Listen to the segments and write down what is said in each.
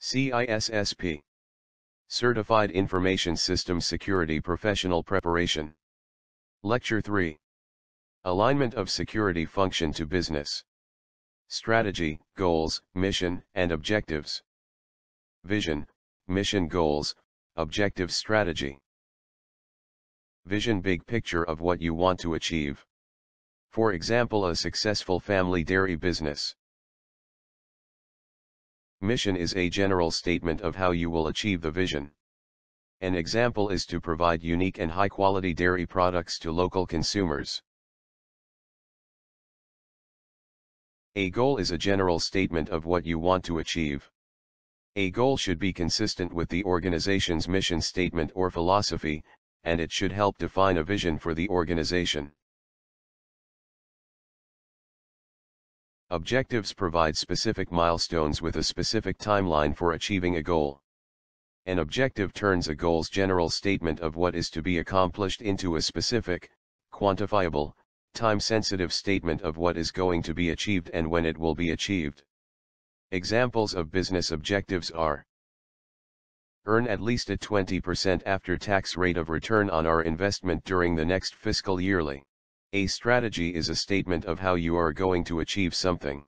CISSP. Certified Information Systems Security Professional Preparation. Lecture 3. Alignment of Security Function to Business. Strategy, Goals, Mission, and Objectives. Vision, Mission Goals, Objective Strategy. Vision Big picture of what you want to achieve. For example a successful family dairy business. Mission is a general statement of how you will achieve the vision. An example is to provide unique and high-quality dairy products to local consumers. A goal is a general statement of what you want to achieve. A goal should be consistent with the organization's mission statement or philosophy, and it should help define a vision for the organization. Objectives provide specific milestones with a specific timeline for achieving a goal. An objective turns a goal's general statement of what is to be accomplished into a specific, quantifiable, time-sensitive statement of what is going to be achieved and when it will be achieved. Examples of business objectives are Earn at least a 20% after-tax rate of return on our investment during the next fiscal yearly. A strategy is a statement of how you are going to achieve something.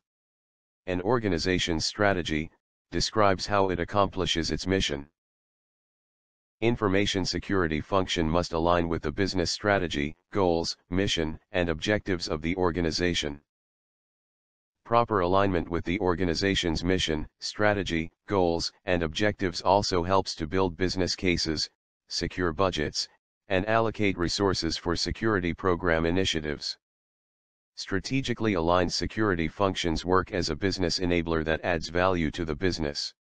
An organization's strategy, describes how it accomplishes its mission. Information security function must align with the business strategy, goals, mission, and objectives of the organization. Proper alignment with the organization's mission, strategy, goals, and objectives also helps to build business cases, secure budgets, and allocate resources for security program initiatives. Strategically aligned security functions work as a business enabler that adds value to the business.